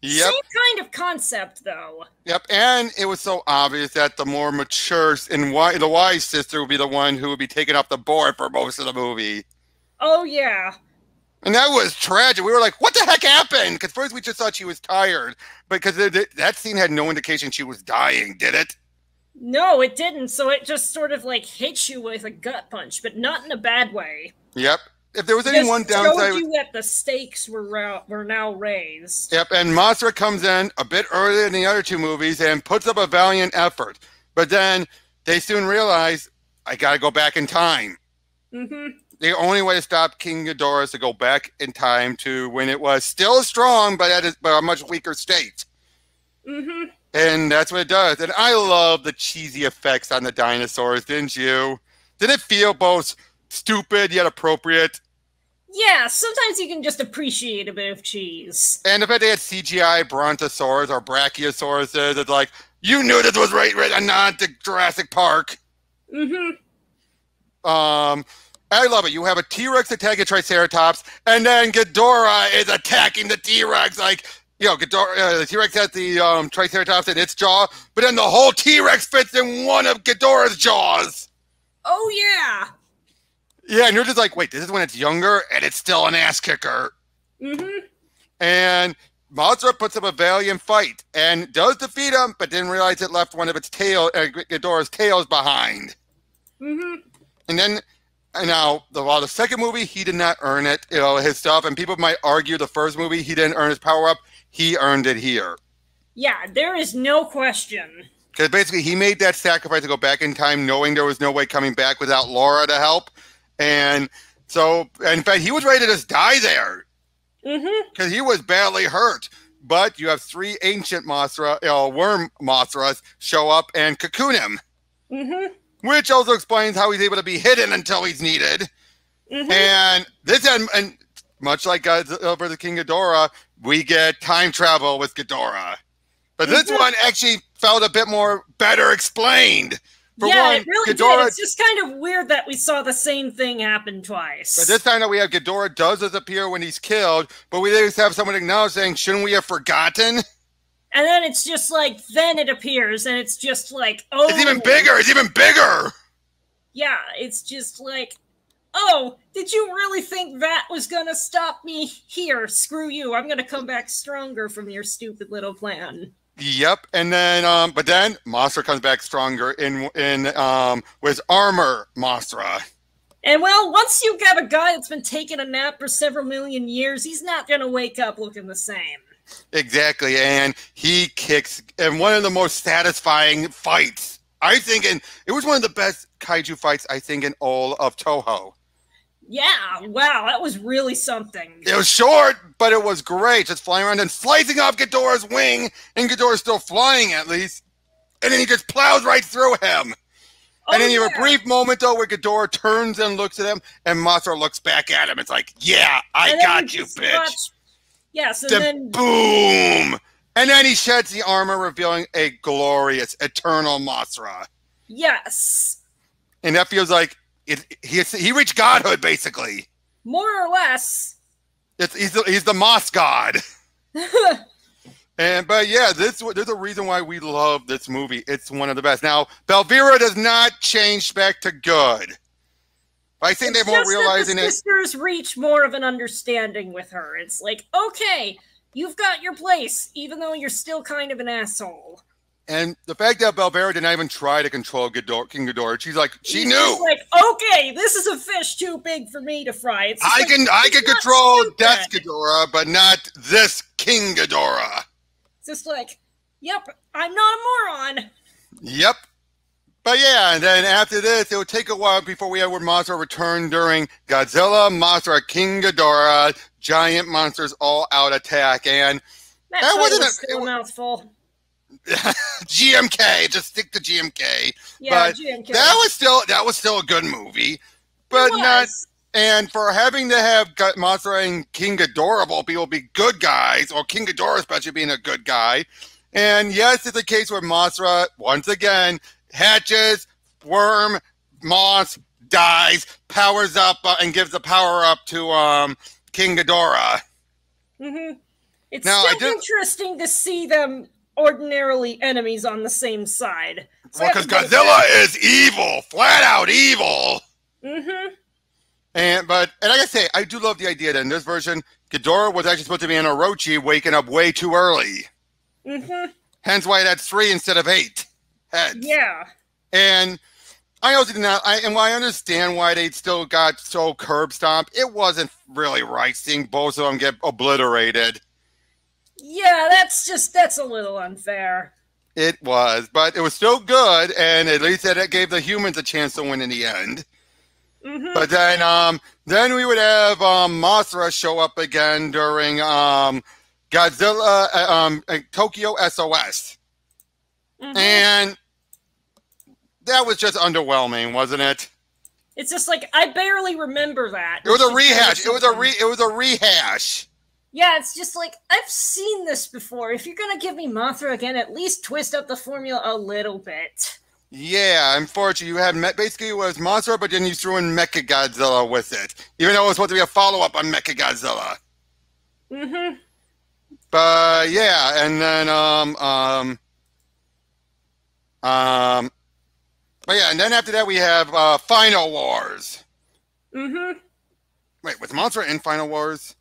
[SPEAKER 1] Yep.
[SPEAKER 2] Same kind of concept, though.
[SPEAKER 1] Yep, and it was so obvious that the more mature and why the wise sister would be the one who would be taken off the board for most of the movie.
[SPEAKER 2] Oh yeah.
[SPEAKER 1] And that was tragic. We were like, what the heck happened? Because first we just thought she was tired, because that scene had no indication she was dying, did it?
[SPEAKER 2] No, it didn't. So it just sort of like hits you with a gut punch, but not in a bad way.
[SPEAKER 1] Yep. if there was any one downside,
[SPEAKER 2] showed you that the stakes were were now raised.
[SPEAKER 1] Yep, and Mothra comes in a bit earlier than the other two movies and puts up a valiant effort, but then they soon realize I got to go back in time.
[SPEAKER 2] Mm-hmm.
[SPEAKER 1] The only way to stop King Ghidorah is to go back in time to when it was still strong, but at a, but a much weaker state.
[SPEAKER 2] Mm-hmm.
[SPEAKER 1] And that's what it does. And I love the cheesy effects on the dinosaurs, didn't you? Did it feel both stupid yet appropriate?
[SPEAKER 2] Yeah, sometimes you can just appreciate a bit of cheese.
[SPEAKER 1] And if they had CGI brontosaurs or brachiosauruses, it's like, you knew this was right, right, and not the Jurassic Park.
[SPEAKER 2] Mm-hmm.
[SPEAKER 1] Um, I love it. You have a T-Rex attacking Triceratops, and then Ghidorah is attacking the T-Rex. Like, you know, Ghidorah, uh, the T-Rex has the um, Triceratops in its jaw, but then the whole T-Rex fits in one of Ghidorah's jaws.
[SPEAKER 2] Oh, yeah.
[SPEAKER 1] Yeah, and you're just like, wait, this is when it's younger, and it's still an ass kicker.
[SPEAKER 2] Mm-hmm.
[SPEAKER 1] And Mothra puts up a valiant fight and does defeat him, but didn't realize it left one of its tail, uh, Ghidorah's tails behind.
[SPEAKER 2] Mm-hmm.
[SPEAKER 1] And then, and now, the, well, the second movie, he did not earn it, you know, his stuff. And people might argue the first movie, he didn't earn his power up. He earned it here.
[SPEAKER 2] Yeah, there is no question.
[SPEAKER 1] Because basically, he made that sacrifice to go back in time, knowing there was no way coming back without Lora to help. And so, in fact, he was ready to just die there.
[SPEAKER 2] Mm-hmm.
[SPEAKER 1] Because he was badly hurt. But you have three ancient Mothra, you know, worm Mothras show up and cocoon him.
[SPEAKER 2] Mm-hmm.
[SPEAKER 1] Which also explains how he's able to be hidden until he's needed.
[SPEAKER 2] Mm-hmm.
[SPEAKER 1] And this, and, and much like Godzilla vs. King Ghidorah, we get time travel with Ghidorah. But this
[SPEAKER 2] Mhm.
[SPEAKER 1] one actually felt a bit more better explained. For
[SPEAKER 2] yeah,
[SPEAKER 1] one,
[SPEAKER 2] it really
[SPEAKER 1] Ghidorah,
[SPEAKER 2] did. It's just kind of weird that we saw the same thing happen twice.
[SPEAKER 1] but this time that we have Ghidorah does disappear when he's killed, but we just have someone acknowledge saying, shouldn't we have forgotten?
[SPEAKER 2] And then it's just like, then it appears, and it's just like, oh.
[SPEAKER 1] It's even bigger. It's even bigger.
[SPEAKER 2] Yeah, it's just like, oh, did you really think that was gonna stop me? Here, screw you. I'm gonna come back stronger from your stupid little plan.
[SPEAKER 1] Yep, and then um, but then Mothra comes back stronger in in um with armor Mothra.
[SPEAKER 2] And well, once you got a guy that's been taking a nap for several million years, he's not gonna wake up looking the same.
[SPEAKER 1] Exactly, and he kicks and one of the most satisfying fights I think, and it was one of the best kaiju fights I think in all of Toho.
[SPEAKER 2] Yeah, wow, that was really something.
[SPEAKER 1] It was short, but it was great. Just flying around and slicing off Ghidorah's wing, and Ghidorah's still flying at least. And then he just plows right through him.
[SPEAKER 2] Oh,
[SPEAKER 1] and then oh, you have a brief moment though where Ghidorah turns and looks at him, and Mothra looks back at him. It's like, yeah, I got you, bitch.
[SPEAKER 2] Yes, and
[SPEAKER 1] The
[SPEAKER 2] then
[SPEAKER 1] boom. And then he sheds the armor, revealing a glorious, eternal Mothra.
[SPEAKER 2] yes,
[SPEAKER 1] And that feels like it, he, he reached godhood, basically.
[SPEAKER 2] more or less.
[SPEAKER 1] It's, he's, the, he's the Moth God. And but yeah, this there's a reason why we love this movie. It's one of the best. Now, Belvera does not change back to good. I think
[SPEAKER 2] It's
[SPEAKER 1] they're more
[SPEAKER 2] just that
[SPEAKER 1] realizing
[SPEAKER 2] the
[SPEAKER 1] it.
[SPEAKER 2] sisters reach more of an understanding with her. It's like, okay, you've got your place, even though you're still kind of an asshole.
[SPEAKER 1] And the fact that Belvera did not even try to control Ghidorah, King Ghidorah, she's like, she
[SPEAKER 2] She's
[SPEAKER 1] knew.
[SPEAKER 2] like, okay, this is a fish too big for me to fry. It's
[SPEAKER 1] I
[SPEAKER 2] like,
[SPEAKER 1] can I can control
[SPEAKER 2] stupid.
[SPEAKER 1] Death Ghidorah, but not this King Ghidorah.
[SPEAKER 2] It's just like, yep, I'm not a moron.
[SPEAKER 1] Yep. But yeah, and then after this, it would take a while before we had where Mothra returned during Godzilla, Mothra, King Ghidorah, giant monsters all out attack, and
[SPEAKER 2] That,
[SPEAKER 1] That wasn't
[SPEAKER 2] was
[SPEAKER 1] a-
[SPEAKER 2] a mouthful.
[SPEAKER 1] GMK, just stick to GMK.
[SPEAKER 2] Yeah,
[SPEAKER 1] but
[SPEAKER 2] GMK.
[SPEAKER 1] That was still that was still a good movie, but
[SPEAKER 2] It
[SPEAKER 1] not. And for having to have Mothra and King Ghidorah both people be good guys, or King Ghidorah especially being a good guy, and yes, it's a case where Mothra once again hatches worm moss dies, powers up, uh, and gives the power up to um King Ghidorah.
[SPEAKER 2] hmm It's
[SPEAKER 1] Now,
[SPEAKER 2] still interesting to see them ordinarily enemies on the same side.
[SPEAKER 1] Well, because Godzilla is evil, flat out evil.
[SPEAKER 2] Mm-hmm.
[SPEAKER 1] And but and like I say, I do love the idea that in this version, Ghidorah was actually supposed to be an Orochi waking up way too early.
[SPEAKER 2] Mm-hmm.
[SPEAKER 1] Hence why had three instead of eight heads.
[SPEAKER 2] Yeah.
[SPEAKER 1] And I also did not, I, and while I understand why they still got so curb stomp, it wasn't really right seeing both of them get obliterated.
[SPEAKER 2] Yeah, that's just that's a little unfair.
[SPEAKER 1] It was, but it was still good, and at least it gave the humans a chance to win in the end. Mm-hmm. But then, um, then we would have um, Mothra show up again during um, Godzilla, uh, um, uh, Tokyo SOS, mm-hmm. and that was just underwhelming, wasn't it?
[SPEAKER 2] It's just like I barely remember that.
[SPEAKER 1] It was a rehash. It was a re. It was a rehash.
[SPEAKER 2] Yeah, it's just like I've seen this before. If you're gonna give me Mothra again, at least twist up the formula a little bit.
[SPEAKER 1] Yeah, unfortunately, you had basically it was Mothra, but then you threw in Mecha Godzilla with it, even though it was supposed to be a follow up on Mecha Godzilla.
[SPEAKER 2] Mm-hmm.
[SPEAKER 1] But yeah, and then um um um, but yeah, and then after that we have uh Final Wars.
[SPEAKER 2] Mm-hmm.
[SPEAKER 1] Wait, was Mothra in Final Wars?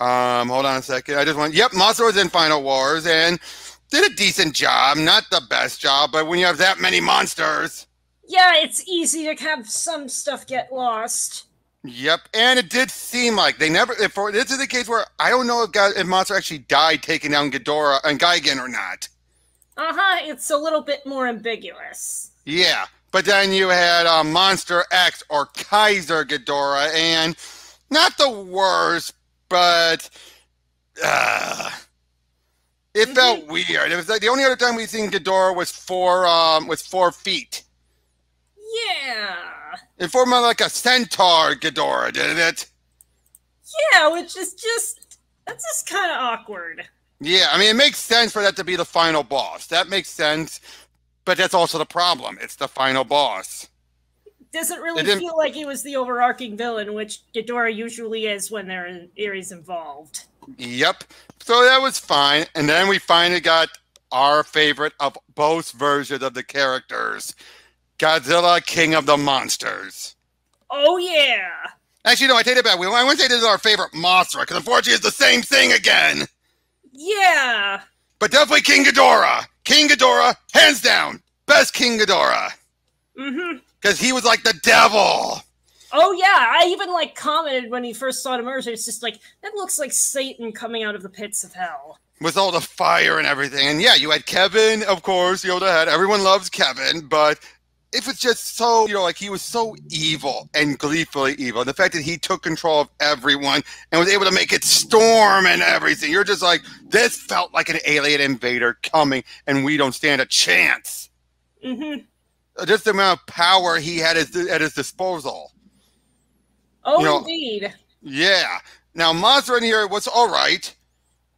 [SPEAKER 1] Um, hold on a second. I just want. Yep, Mothra was in Final Wars and did a decent job. Not the best job, but when you have that many monsters.
[SPEAKER 2] Yeah, it's easy to have some stuff get lost.
[SPEAKER 1] Yep, and it did seem like they never. If for, this is the case where I don't know if, God, if Mothra actually died taking down Ghidorah and Gigan or not.
[SPEAKER 2] Uh huh. It's a little bit more ambiguous.
[SPEAKER 1] Yeah, but then you had uh, Monster X or Kaiser Ghidorah, and not the worst, but uh, it mm-hmm. felt weird. It was like the only other time we seen Ghidorah was four um was four feet.
[SPEAKER 2] Yeah.
[SPEAKER 1] It formed like a centaur Ghidorah, didn't it?
[SPEAKER 2] Yeah, which is just that's just kind of awkward.
[SPEAKER 1] Yeah, I mean it makes sense for that to be the final boss. That makes sense, but that's also the problem. It's the final boss
[SPEAKER 2] doesn't really feel like he was the overarching villain, which Ghidorah usually is when there are Ares involved.
[SPEAKER 1] Yep. So that was fine. And then we finally got our favorite of both versions of the characters Godzilla, King of the Monsters.
[SPEAKER 2] Oh, yeah.
[SPEAKER 1] Actually, no, I take it back. I want to say this is our favorite Mothra, because unfortunately it's the same thing again.
[SPEAKER 2] Yeah.
[SPEAKER 1] But definitely King Ghidorah. King Ghidorah, hands down. Best King Ghidorah.
[SPEAKER 2] Mm-hmm
[SPEAKER 1] because he was like the devil.
[SPEAKER 2] Oh yeah, I even like commented when he first saw him emerge. It's just like that looks like Satan coming out of the pits of hell
[SPEAKER 1] with all the fire and everything. And yeah, you had Kevin, of course. Yoda had everyone loves Kevin, but it was just so you know like he was so evil and gleefully evil. And the fact that he took control of everyone and was able to make it storm and everything. You're just like this felt like an alien invader coming, and we don't stand a chance.
[SPEAKER 2] Mm-hmm
[SPEAKER 1] just the amount of power he had at his disposal.
[SPEAKER 2] Oh, you know, indeed.
[SPEAKER 1] Yeah. Now, Mothra in here was all right,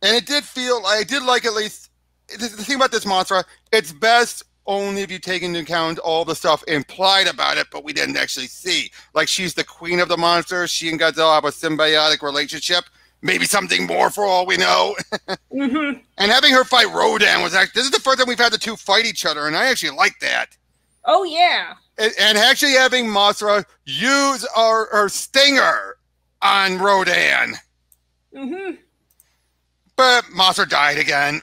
[SPEAKER 1] and it did feel I did like at least the thing about this Mothra. It's best only if you take into account all the stuff implied about it, but we didn't actually see. Like she's the queen of the monsters. She and Godzilla have a symbiotic relationship. Maybe something more for all we know.
[SPEAKER 2] mm-hmm.
[SPEAKER 1] And having her fight Rodan was actually this is the first time we've had the two fight each other, and I actually like that.
[SPEAKER 2] Oh yeah.
[SPEAKER 1] And, and actually having Mothra use our her stinger on Rodan.
[SPEAKER 2] Mm-hmm.
[SPEAKER 1] But Mothra died again.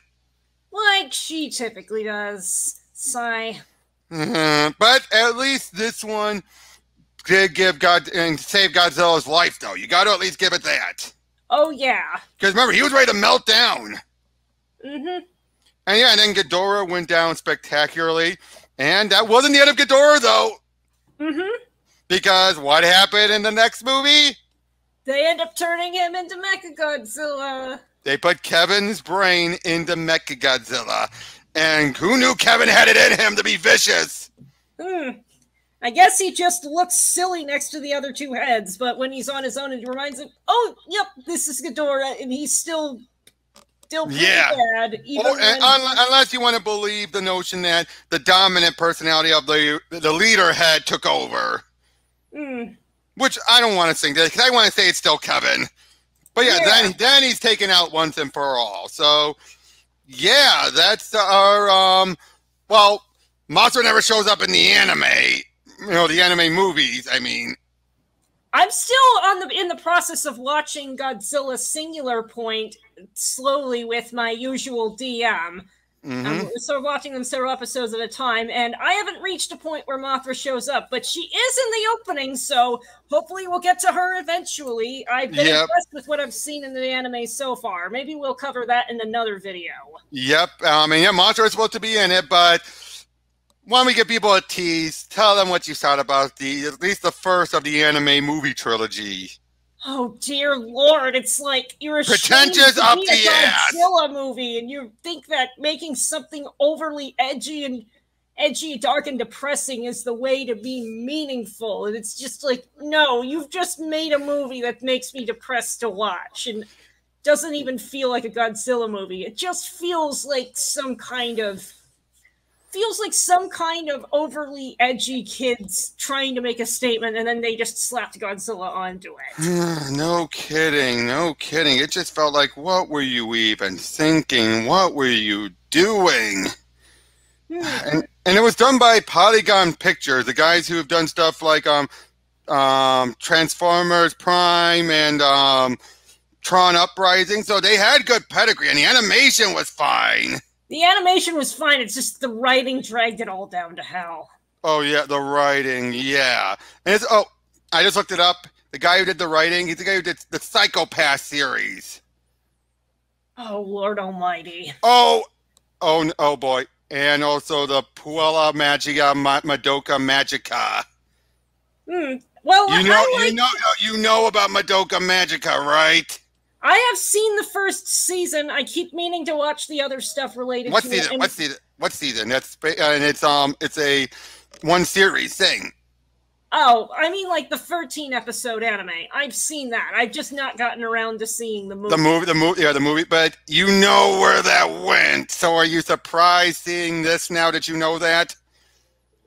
[SPEAKER 2] Like she typically does. Sigh.
[SPEAKER 1] Mm-hmm. But at least this one did give God and save Godzilla's life, though. You got to at least give it that.
[SPEAKER 2] Oh yeah.
[SPEAKER 1] Because remember, he was ready to melt down.
[SPEAKER 2] Mm-hmm.
[SPEAKER 1] And yeah, and then Ghidorah went down spectacularly. And that wasn't the end of Ghidorah, though.
[SPEAKER 2] Mm-hmm.
[SPEAKER 1] Because what happened in the next movie?
[SPEAKER 2] They end up turning him into Mechagodzilla.
[SPEAKER 1] They put Kevin's brain into Mechagodzilla. And who knew Kevin had it in him to be vicious?
[SPEAKER 2] Hmm. I guess he just looks silly next to the other two heads, but when he's on his own, it reminds him, oh, yep, this is Ghidorah, and he's still still yeah. bad.
[SPEAKER 1] Or, unless you want to believe the notion that the dominant personality of the the leader head took over.
[SPEAKER 2] Mm.
[SPEAKER 1] Which I don't want to think that because I want to say it's still Kevin. But yeah, yeah, then then he's taken out once and for all. So yeah, that's our um. Well, Mothra never shows up in the anime. You know, the anime movies. I mean.
[SPEAKER 2] I'm still on the in the process of watching Godzilla Singular Point slowly with my usual DM. Mm-hmm. Um, so watching them several episodes at a time, and I haven't reached a point where Mothra shows up, but she is in the opening, so hopefully we'll get to her eventually. I've been yep. impressed with what I've seen in the anime so far. Maybe we'll cover that in another video.
[SPEAKER 1] Yep, I mean, yeah, Mothra is supposed to be in it, but why don't we give people a tease? Tell them what you thought about the at least the first of the anime movie trilogy.
[SPEAKER 2] Oh dear lord, it's like you're a
[SPEAKER 1] pretentious up the
[SPEAKER 2] Godzilla movie, and you think that making something overly edgy and edgy, dark, and depressing is the way to be meaningful. And it's just like, no, you've just made a movie that makes me depressed to watch and doesn't even feel like a Godzilla movie. It just feels like some kind of feels like some kind of overly edgy kids trying to make a statement and then they just slapped Godzilla onto
[SPEAKER 1] it. no kidding, no kidding. It just felt like, what were you even thinking? What were you doing? Hmm. and, and it was done by Polygon Pictures, the guys who have done stuff like um, um, Transformers Prime and um, Tron Uprising. So they had good pedigree, and the animation was fine.
[SPEAKER 2] The animation was fine. It's just the writing dragged it all down to hell.
[SPEAKER 1] Oh yeah, the writing, yeah. And it's oh, I just looked it up. The guy who did the writing, he's the guy who did the Psycho-Pass series.
[SPEAKER 2] Oh Lord Almighty.
[SPEAKER 1] Oh, oh, oh boy, and also the Puella Magica Madoka Magica.
[SPEAKER 2] Hmm. Well,
[SPEAKER 1] you know, like... you know, you know about Madoka Magica, right?
[SPEAKER 2] I have seen the first season. I keep meaning to watch the other stuff related
[SPEAKER 1] what
[SPEAKER 2] to
[SPEAKER 1] season?
[SPEAKER 2] it.
[SPEAKER 1] What season? What season? That's uh, and it's um it's a one series thing.
[SPEAKER 2] Oh, I mean like the 13 episode anime. I've seen that. I've just not gotten around to seeing the movie.
[SPEAKER 1] The movie, the movie, yeah, the movie. But you know where that went. So are you surprised seeing this now that you know that?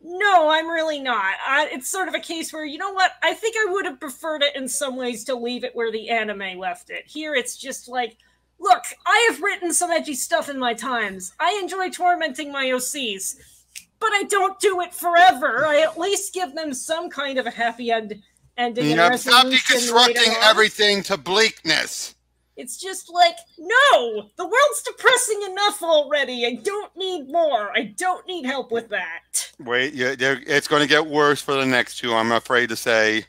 [SPEAKER 2] No, I'm really not. I, it's sort of a case where, you know what? I think I would have preferred it in some ways to leave it where the anime left it. Here, it's just like, look, I have written some edgy stuff in my times. I enjoy tormenting my OCs, but I don't do it forever. I at least give them some kind of a happy end ending.
[SPEAKER 1] You know, stop deconstructing everything to bleakness.
[SPEAKER 2] It's just like, no, the world's depressing enough already. I don't need more. I don't need help with that.
[SPEAKER 1] Wait, yeah, it's going to get worse for the next two, I'm afraid to say.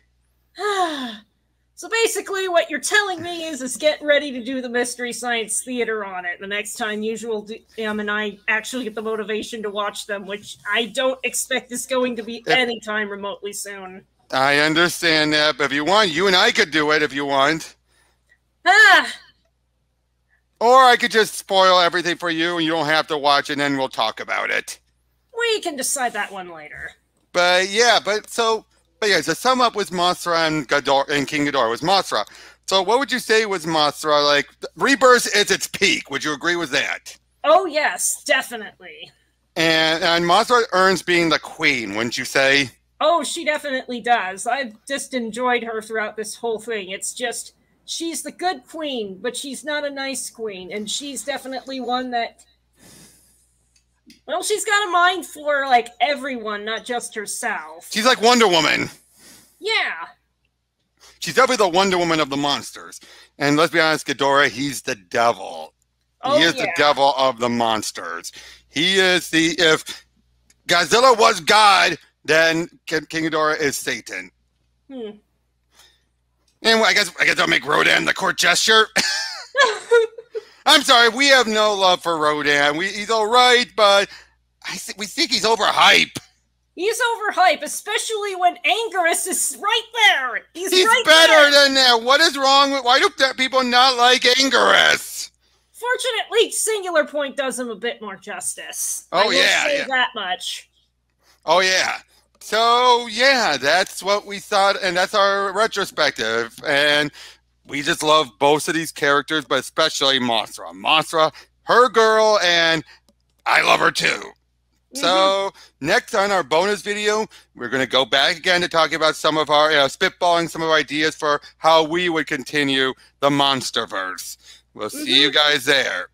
[SPEAKER 2] so basically, what you're telling me is, is get ready to do the Mystery Science Theater on it the next time Usual um, and I actually get the motivation to watch them, which I don't expect is going to be anytime remotely soon.
[SPEAKER 1] I understand that, but if you want, you and I could do it if you want.
[SPEAKER 2] Ah!
[SPEAKER 1] Or I could just spoil everything for you and you don't have to watch and then we'll talk about it.
[SPEAKER 2] We can decide that one later.
[SPEAKER 1] But yeah, but so but yeah, to sum up with Mothra and Ghidorah and King Ghidorah was Mothra. So what would you say was Mothra? Like Rebirth is its peak. Would you agree with that?
[SPEAKER 2] Oh yes, definitely.
[SPEAKER 1] And and Mothra earns being the queen, wouldn't you say?
[SPEAKER 2] Oh, she definitely does. I've just enjoyed her throughout this whole thing. It's just she's the good queen, but she's not a nice queen, and she's definitely one that. Well, she's got a mind for like everyone, not just herself.
[SPEAKER 1] She's like Wonder Woman.
[SPEAKER 2] Yeah.
[SPEAKER 1] She's definitely the Wonder Woman of the monsters. And let's be honest, Ghidorah, he's the devil. Oh, he is yeah. the devil of the monsters. He is the if Godzilla was God, then King Ghidorah is Satan. Hmm. And I guess I guess I'll make Rodan the court gesture. I'm sorry, we have no love for Rodan. We, he's all right, but I th- we think he's overhyped.
[SPEAKER 2] He's overhyped, especially when Anguirus is right there. He's,
[SPEAKER 1] he's
[SPEAKER 2] right
[SPEAKER 1] better
[SPEAKER 2] there.
[SPEAKER 1] than that. What is wrong with? Why do people not like Anguirus?
[SPEAKER 2] Fortunately, Singular Point does him a bit more justice.
[SPEAKER 1] Oh yeah,
[SPEAKER 2] yeah, that much.
[SPEAKER 1] Oh yeah. So yeah, that's what we thought, and that's our retrospective. And we just love both of these characters, but especially Mothra. Mothra, her girl, and I love her too. Mm-hmm. So next on our bonus video, we're going to go back again to talk about some of our uh, spitballing some of our ideas for how we would continue the MonsterVerse. We'll mm-hmm. see you mm-hmm. guys there.